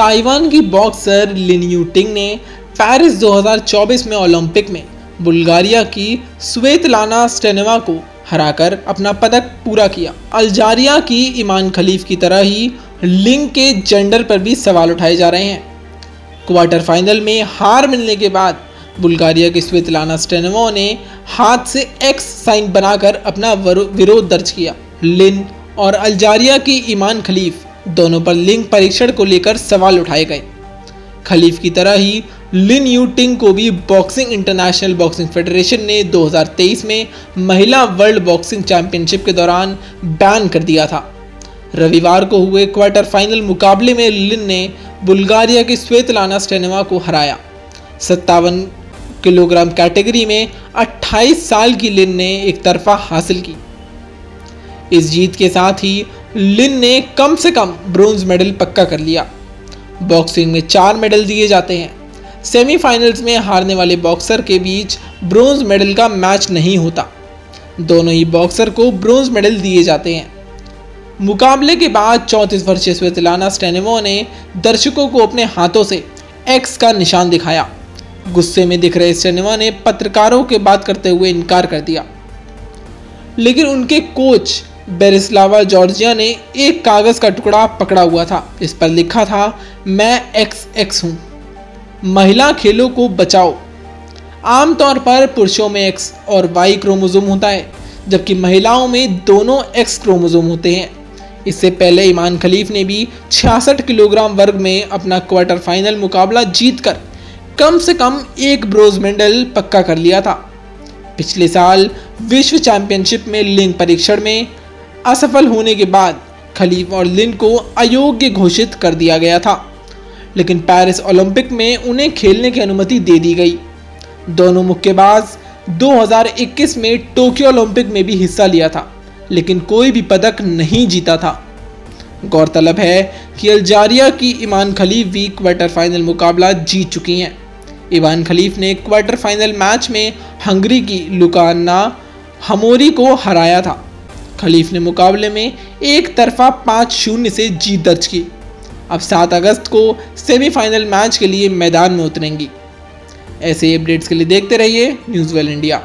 Taiwan की boxer Lin Yuting ने Paris 2024 में ओलंपिक में बुल्गारिया की स्वेतलाना स्टेनवा को हराकर अपना पदक पूरा किया। अल्जारिया की ईमान खलीफ की तरह ही लिंग के जेंडर पर भी सवाल उठाए जा रहे हैं। क्वार्टर फाइनल में हार मिलने के बाद बुल्गारिया की स्वेतलाना स्टेनेवा ने हाथ से एक्स साइन बनाकर अपना विरोध दर्ज किया। लिन और अल्जारिया की ईमान खलीफ दोनों पर लिंग परीक्षण को लेकर सवाल उठाए गए। खलीफ की तरह ही, लिन यूटिंग को भी बॉक्सिंग इंटरनेशनल बॉक्सिंग फेडरेशन ने 2023 में महिला वर्ल्ड बॉक्सिंग चैंपियनशिप के दौरान बैन कर दिया था। रविवार को हुए क्वार्टर फाइनल मुकाबले में लिन ने बुल्गारिया की स्वेतलाना स्टेनेवा को हराया। सत्तावन किलोग्राम कैटेगरी में 28 साल की लिन ने एक तरफा हासिल की। इस जीत के साथ ही लिन ने कम से कम ब्रोंज मेडल पक्का कर लिया। बॉक्सिंग में चार मेडल दिए जाते हैं। सेमीफाइनल्स में हारने वाले बॉक्सर के बीच ब्रोंज मेडल का मैच नहीं होता। दोनों ही बॉक्सर को ब्रोंज मेडल दिए जाते हैं। मुकाबले के बाद चौंतीस वर्षीय स्वेतलाना स्टेनेवो ने दर्शकों को अपने हाथों से एक्स का निशान दिखाया। गुस्से में दिख रहे स्टेनेवा ने पत्रकारों के बात करते हुए इनकार कर दिया। लेकिन उनके कोच बेरिस्लावा जॉर्जिया ने एक कागज़ का टुकड़ा पकड़ा हुआ था। इस पर लिखा था, मैं एक्स एक्स हूँ। महिला खेलों को बचाओ। आमतौर पर पुरुषों में एक्स और वाई क्रोमोजोम होता है, जबकि महिलाओं में दोनों एक्स क्रोमोजोम होते हैं। इससे पहले ईमान खलीफ ने भी छियासठ किलोग्राम वर्ग में अपना क्वार्टर फाइनल मुकाबला जीतकर कम से कम एक ब्रोज मेडल पक्का कर लिया था। पिछले साल विश्व चैंपियनशिप में लिंग परीक्षण में असफल होने के बाद खलीफ और लिन को अयोग्य घोषित कर दिया गया था। लेकिन पेरिस ओलंपिक में उन्हें खेलने की अनुमति दे दी गई। दोनों मुक्केबाज 2021 में टोक्यो ओलंपिक में भी हिस्सा लिया था, लेकिन कोई भी पदक नहीं जीता था। गौरतलब है कि अल्जारिया की ईमान खलीफ भी क्वार्टर फाइनल मुकाबला जीत चुकी हैं। ईमान खलीफ ने क्वार्टर फाइनल मैच में हंगरी की लुकाना हमोरी को हराया था। खलीफ ने मुकाबले में एक तरफा पाँच शून्य से जीत दर्ज की। अब 7 अगस्त को सेमीफाइनल मैच के लिए मैदान में उतरेंगी। ऐसे अपडेट्स के लिए देखते रहिए न्यूज़ वेल इंडिया।